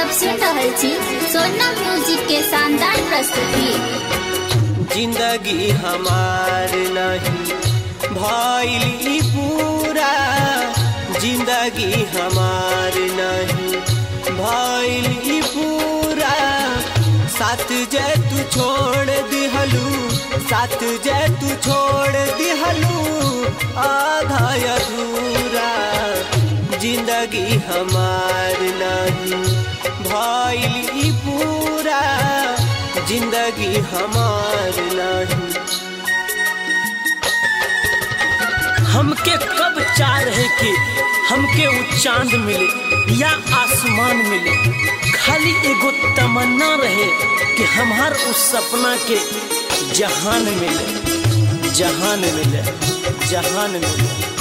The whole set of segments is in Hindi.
एखन अपने सब सुन म्यूज़िक के शानदार प्रस्तुति। ज़िंदगी हमार नहीं, भइल ई पूरा। ज़िंदगी हमार नहीं, भइल ई पूरा। साथ जे तू छोड़ दिहलू साथ जे तू छोड़ दिहलू, आधा अधूरा ज़िंदगी हमार नहीं भइल पूरा ज़िंदगी हमार नहीं हमके कब चाह रहे कि हमके वो चाँद मिले या आसमान मिले। खाली एगो तमन्ना रहे कि हमार उस सपना के जहान मिले जहान मिले जहान मिले।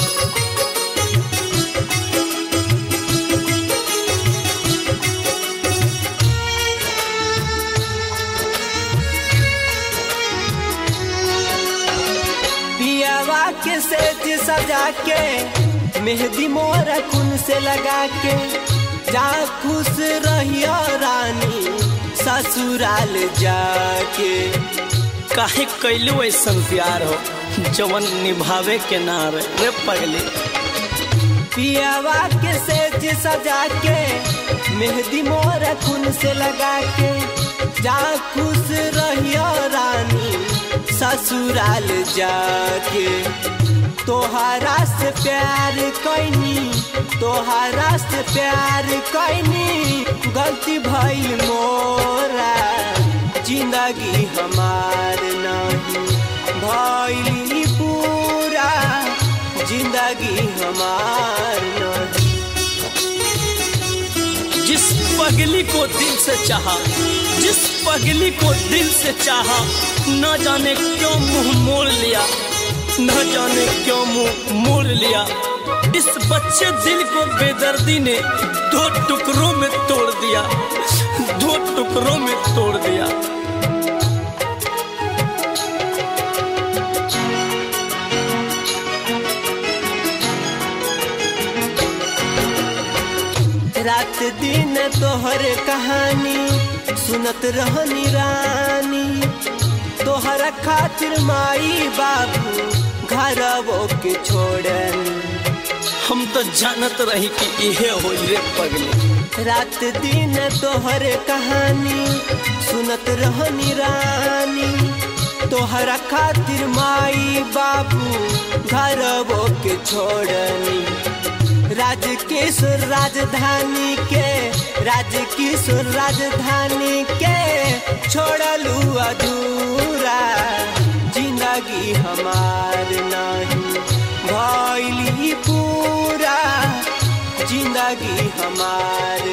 के सेज सजा के मेहंदी मोर खून से लगा के जा खुश रहियो रानी ससुराल जाके। काहे कैलू ऐसन प्यार हो? जवन निभावे के ना रहे रे पगली। पियावा के सेज सजा के मेहंदी मोर खून से लगा के जा खुश रहियो रानी ससुराल जाके। तोहरा से प्यार कैनी तोहरा से प्यार कैनी गलती भइल मोरा, ज़िंदगी हमार नहीं भइल ई पूरा। ज़िंदगी हमार जिस पगली को दिल से चाहा, जिस पगली को दिल से चाहा, न जाने क्यों मुँह मोड़ लिया। न जाने क्यों मुँह मोड़ लिया। इस बच्चे दिल को बेदर्दी ने दो टुकड़ों में तोड़ दिया। दो टुकड़ों में तोड़ दिया। रात दिन तोहर कहानी, सुनत रहनी रानी। तोहरा खातिर माई बाबू घर के छोड़नी हम तो जानत रही कि इहे हो रे पगली। रात दिन तोहर कहानी सुनत रहनी रानी। तोहरा खातिर माई बाबू घर के छोड़नी राजकिशोर राजधानी के, राज किशोर राजधानी के, छोड़लू अधूरा, ज़िंदगी हमार नहीं भैली पूरा, ज़िंदगी हमार